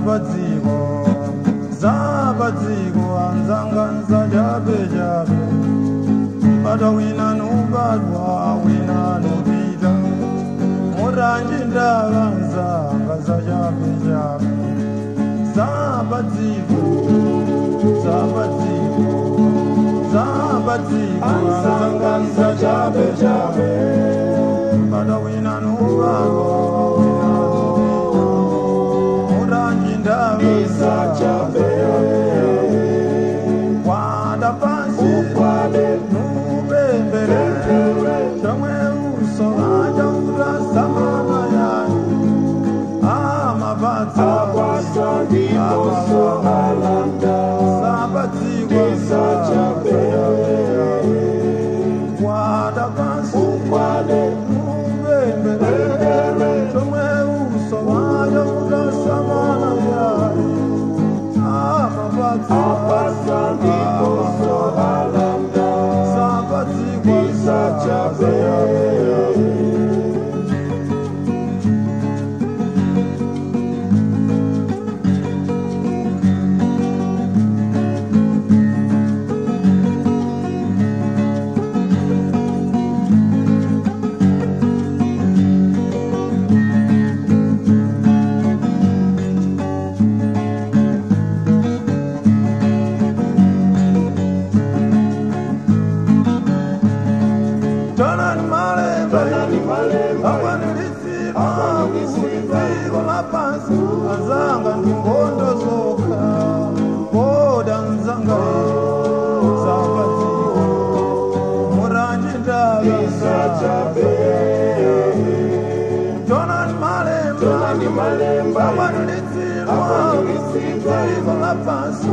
zabadziko zabadziko anzanga nzajabe jabe. Ibada wina nubadwa wina nubida. Muranji ndava nzanga zajabe jabe. Zabadziko zabadziko zabadziko anzanga nzajabe jabe. Ibada wina nubadwa Tonani malembe, akwanilitsirwa kudziko lapansi, anzanga ndi nkhondo zokha, boda nzanga zapadziko, muranji ndava Tonani malembe, akwanilitsirwa kudziko lapansi,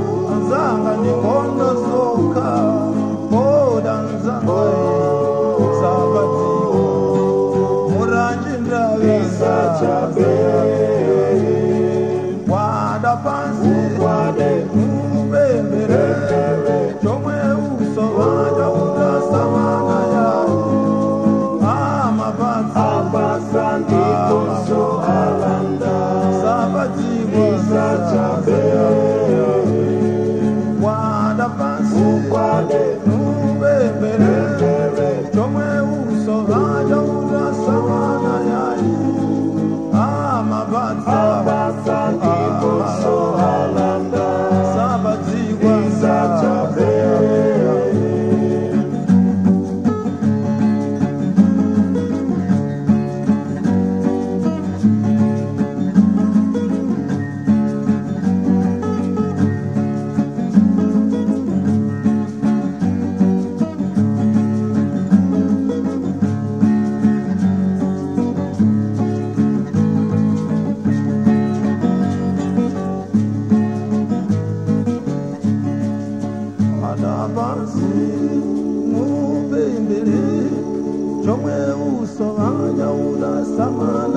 sabadzikwa vanya unasamana